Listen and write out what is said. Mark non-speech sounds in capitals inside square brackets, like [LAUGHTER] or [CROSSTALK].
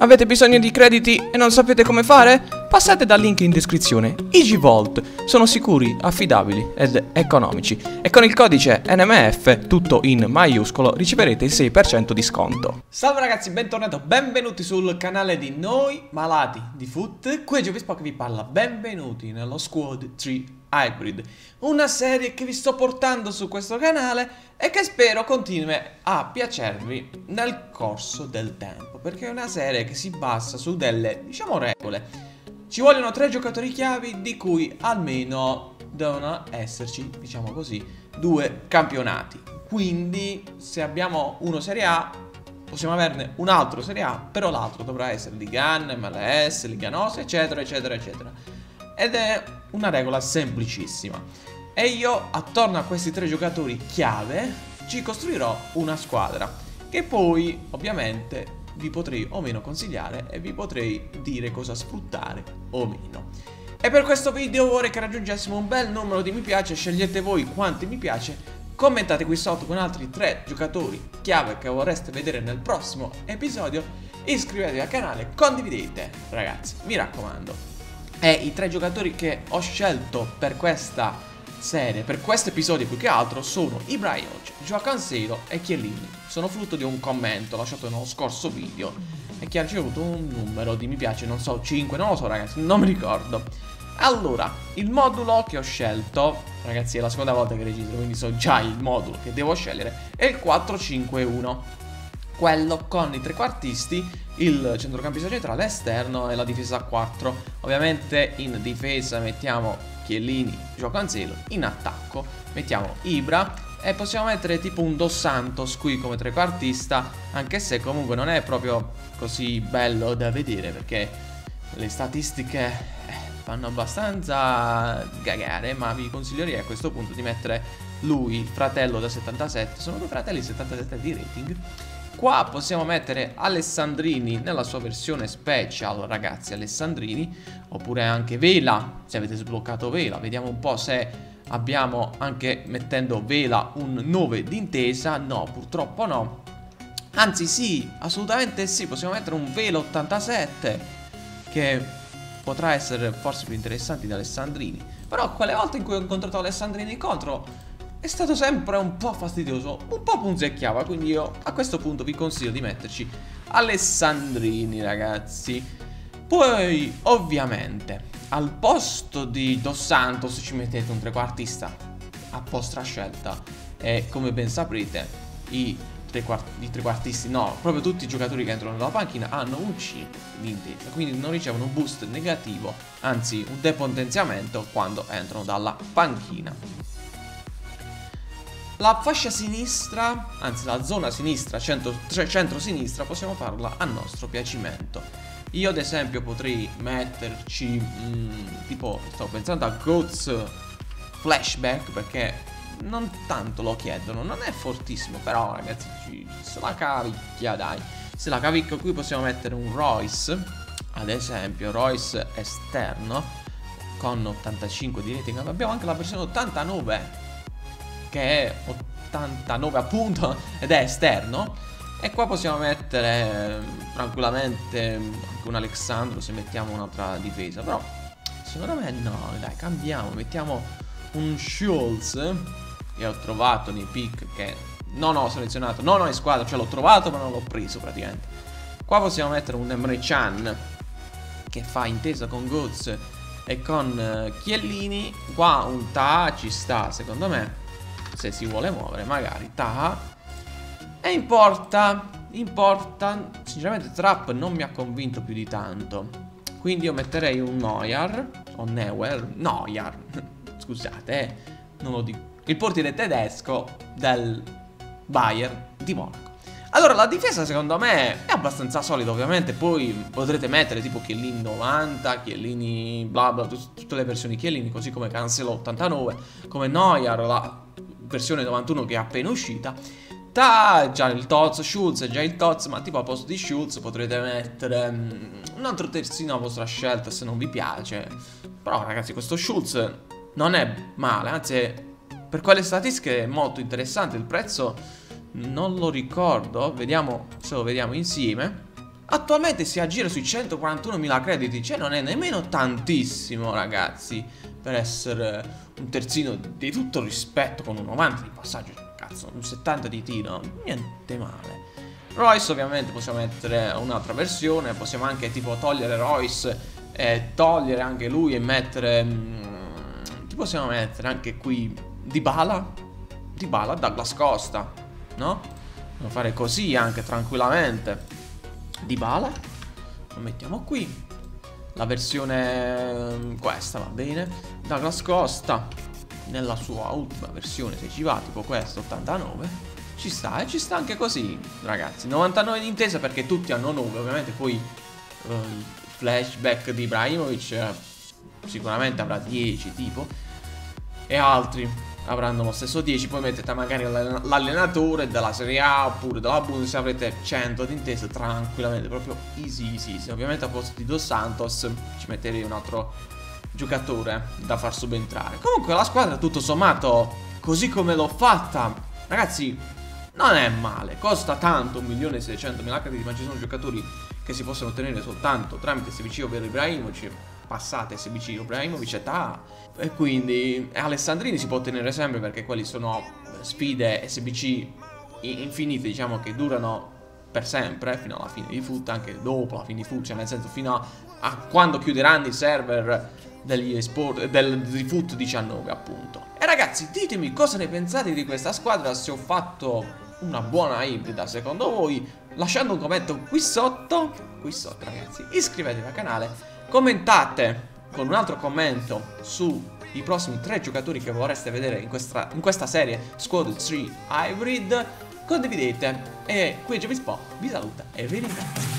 Avete bisogno di crediti e non sapete come fare? Passate dal link in descrizione. EasyVault sono sicuri, affidabili ed economici e con il codice NMF, tutto in maiuscolo, riceverete il 6% di sconto. Salve ragazzi, bentornati, benvenuti sul canale di Noi Malati di Foot. Qui è Giovispo che vi parla, benvenuti nello Squad 3 Hybrid, una serie che vi sto portando su questo canale e che spero continui a piacervi nel corso del tempo, perché è una serie che si basa su delle, diciamo, regole. Ci vogliono tre giocatori chiavi di cui almeno devono esserci, diciamo così, due campionati. Quindi se abbiamo uno Serie A possiamo averne un altro Serie A, però l'altro dovrà essere Liga 1, MLS, Liga Nosa, eccetera, eccetera, eccetera. Ed è una regola semplicissima. E io, attorno a questi tre giocatori chiave, ci costruirò una squadra. Che poi, ovviamente, vi potrei o meno consigliare e vi potrei dire cosa sfruttare o meno. E per questo video vorrei che raggiungessimo un bel numero di mi piace, scegliete voi quanti mi piace, commentate qui sotto con altri tre giocatori chiave che vorreste vedere nel prossimo episodio, iscrivetevi al canale, condividete, ragazzi, mi raccomando. E i tre giocatori che ho scelto per questa serie, per questo episodio più che altro, sono Ibrahimovic, Joao Cancelo e Chiellini. Sono frutto di un commento lasciato nello scorso video e che ha ricevuto un numero di mi piace, non so, 5, non lo so ragazzi, non mi ricordo. Allora, il modulo che ho scelto, ragazzi è la seconda volta che registro, quindi so già il modulo che devo scegliere, è il 451 quello con i trequartisti, il centrocampista centrale esterno e la difesa a 4. Ovviamente in difesa mettiamo Chiellini, Gio Cancelo, in attacco mettiamo Ibra e possiamo mettere tipo un Dos Santos qui come trequartista, anche se comunque non è proprio così bello da vedere perché le statistiche eh, fanno abbastanza gagare, ma vi consiglierei a questo punto di mettere lui, fratello da 77, sono due fratelli 77 di rating Qua possiamo mettere Alessandrini nella sua versione special, ragazzi, Alessandrini, oppure anche Vela, se avete sbloccato Vela. Vediamo un po' se abbiamo anche mettendo Vela un 9 d'intesa. No, purtroppo no. Anzi sì, assolutamente sì, possiamo mettere un Vela 87, che potrà essere forse più interessante di Alessandrini. Però quelle volte in cui ho incontrato Alessandrini incontro è stato sempre un po' fastidioso, un po' punzecchiava, quindi io a questo punto vi consiglio di metterci Alessandrini, ragazzi. Poi, ovviamente, al posto di Dos Santos ci mettete un trequartista a vostra scelta e come ben saprete i, trequart i trequartisti, no, proprio tutti i giocatori che entrano nella panchina hanno un C di intesa, quindi non ricevono un boost negativo, anzi un depotenziamento quando entrano dalla panchina. La fascia sinistra, anzi la zona sinistra, centro-sinistra, possiamo farla a nostro piacimento. Io ad esempio potrei metterci, mm, tipo, stavo pensando a Goats Flashback perché non tanto lo chiedono, non è fortissimo, però ragazzi ci, se la cavicchia dai. Se la cavicchia qui possiamo mettere un Royce, ad esempio Royce esterno con 85 di rating, abbiamo anche la versione 89 che è 89 appunto [LAUGHS] ed è esterno. E qua possiamo mettere eh, tranquillamente anche un Alexandro se mettiamo un'altra difesa. Però secondo me no dai cambiamo mettiamo un Schultz. Che ho trovato nei pick che non ho selezionato non ho in squadra cioè l'ho trovato ma non l'ho preso praticamente. Qua possiamo mettere un Emre Chan che fa intesa con Goods e con eh, Chiellini. Qua un Ta ci sta secondo me se si vuole muovere magari Taha. E importa importa. Sinceramente Trap non mi ha convinto più di tanto. Quindi io metterei un Neuer o Neuer Neuer [LAUGHS] scusate eh, non lo dico. Il portiere tedesco del Bayern di Monaco. Allora la difesa secondo me è abbastanza solida ovviamente. Poi potrete mettere tipo Chiellini 90 Chiellini bla bla Tutte le versioni Chiellini così come Cancelo 89 Come Neuer la versione 91 che è appena uscita Ta, già il Toz, Schulz già il Toz, ma tipo al posto di Schulz potrete mettere um, un altro terzino a vostra scelta se non vi piace. Però ragazzi questo Schulz non è male, anzi per quelle statistiche è molto interessante, il prezzo non lo ricordo, vediamo se lo vediamo insieme. Attualmente si aggira sui 141.000 crediti, cioè non è nemmeno tantissimo ragazzi, per essere un terzino di tutto rispetto con un 90 di passaggio, cazzo, un 70 di tiro, niente male. Royce ovviamente possiamo mettere un'altra versione, possiamo anche tipo togliere Royce e togliere anche lui e mettere... Mm, chi possiamo mettere anche qui? Dybala? Dybala, Douglas Costa, no? Possiamo fare così anche tranquillamente. Dybala, lo mettiamo qui. La versione mm, questa va bene. Douglas Costa, nella sua ultima versione, se ci va, tipo questa, 89. Ci sta, e ci sta anche così, ragazzi. 99 di intesa perché tutti hanno 9, ovviamente poi uh, flashback di Ibrahimovic eh, sicuramente avrà 10 tipo e altri avranno lo stesso 10 poi mettete magari l'allenatore della Serie A oppure della Bundesliga avrete 100 di intesa tranquillamente proprio easy easy, easy. ovviamente a posto di Dos Santos ci metterei un altro giocatore da far subentrare comunque la squadra tutto sommato così come l'ho fatta ragazzi non è male costa tanto 1.600.000 crediti ma ci sono giocatori che si possono ottenere soltanto tramite SBC ovvero Ibrahimovic passate SBC Ibrahimovic e Ta e quindi Alessandrini si può ottenere sempre perché quelli sono sfide SBC infinite diciamo che durano per sempre fino alla fine di foot anche dopo la fine di foot cioè nel senso fino a, a quando chiuderanno i server degli esport, del, di foot 19 appunto. E ragazzi ditemi cosa ne pensate di questa squadra se ho fatto una buona ibrida secondo voi. Lasciando un commento qui sotto qui sotto ragazzi iscrivetevi al canale commentate con un altro commento sui prossimi tre giocatori che vorreste vedere in questa, in questa serie Squad 3 Hybrid. Condividete. E qui Javispo vi saluta e vi ringrazio